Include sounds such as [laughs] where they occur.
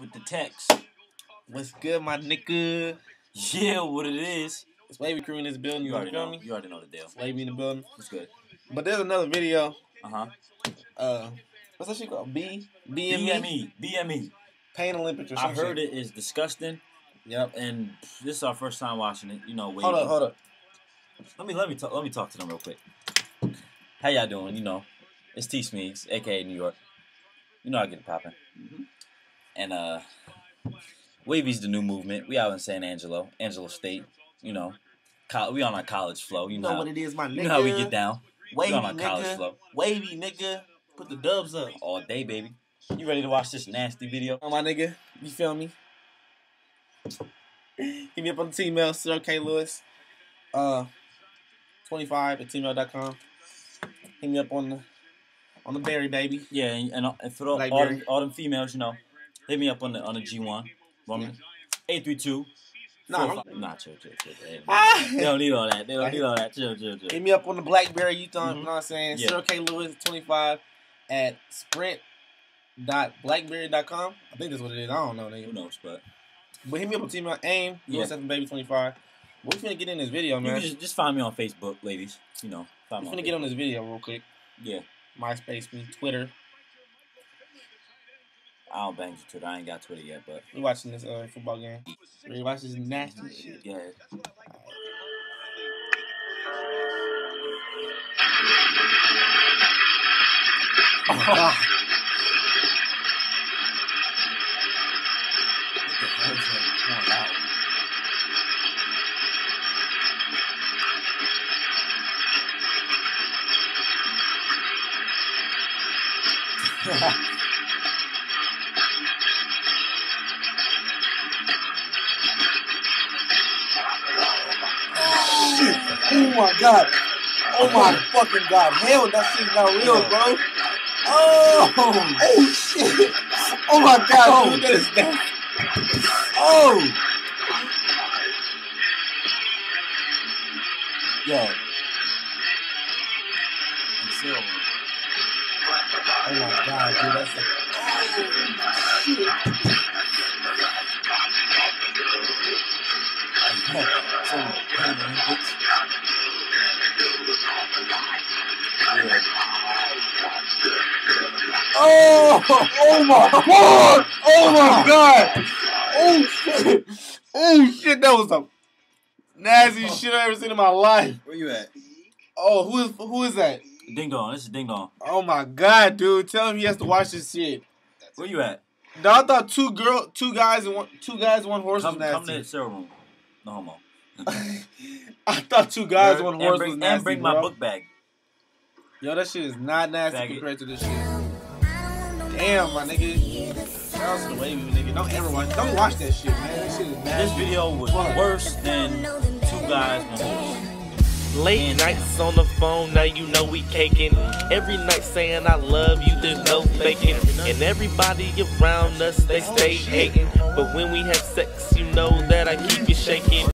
with the text. What's good, my nigga? Yeah, what it is. It's Wavy Crew in this building. You You, already know. me? You already know the deal. Wavy in the building. It's good. But there's another video. Uh huh. Uh, what's that shit called? B BME BME. BME. Pain Olympics or I heard it is disgusting, Yep. and this is our first time watching it. You know, wait. Hold up, hold up. Let me let me talk. Let me talk to them real quick. How y'all doing? You know, it's T Smeeks, aka New York. You know I get it popping. Mm-hmm. And uh, Wavy's the new movement. We out in San Angelo, Angelo State. You know, col- we on our college flow. You know, know how, what it is, my nigga. you know how we get down. Wavy, we on our college flow Wavy, nigga. Put the dubs up. all day, baby. You ready to watch this nasty video? Oh, my nigga. You feel me? [laughs] Hit me up on the email, Cyril K. Lewis. Uh, 25 at gmail.com. Hit me up on the on the berry, baby. Yeah, and, and, and for all, all, all them females, you know, hit me up on the on the G one. Eight three two. Nah, nah, chill, chill, chill. They, Ah! they don't need all that. They don't need all that. Chill, chill, chill. Hit me up on the Blackberry. You know, Mhm. you know what I'm saying? Yeah. Cyril K. Lewis 25 at Sprint dot sprint.blackberry.com. I think that's what it is. I don't know, Who knows? But But hit me up on email aim, Yeah. 07 baby 25. We finna get in this video, man. just, just find me on Facebook, ladies. You know, find We me finna get on this video real quick. Yeah, MySpace, me, Twitter. I don't bang Twitter. I ain't got Twitter yet, but We watching this uh, football game. We watch this nasty shit. yeah. Ah. [laughs] [laughs] [laughs] What Oh my god. Oh my fucking god. Hell, that shit's not real, bro. Oh, oh shit. Oh my god. Oh. Look at this guy. Oh. Yo. I'm still. Oh my god, dude. That's a, oh shit. Oh, oh my god. Oh my god. Oh shit. Oh shit. That was the nastiest shit I ever seen in my life. Where you at? Oh, who is who is that? Ding dong. This is ding dong. Oh my god, dude! Tell him he has to watch this shit. Where you at? No, I thought two girl, two guys and one, two guys, one horse Come, was come to the cell room. No homo. [laughs] I thought two guys, one horse bring, was nasty, and bring bro. my book bag. Yo, that shit is not nasty Faggot. compared to this shit. Damn, my nigga. Shout out to the wavy nigga. Don't ever watch. Don't watch that shit, man. That shit is This video was worse than two guys, one horse. Late nights on the phone, now you know we caking. Every night saying I love you, there's no faking. And everybody around us, they stay hating. But when we have sex, you know that I keep you shaking.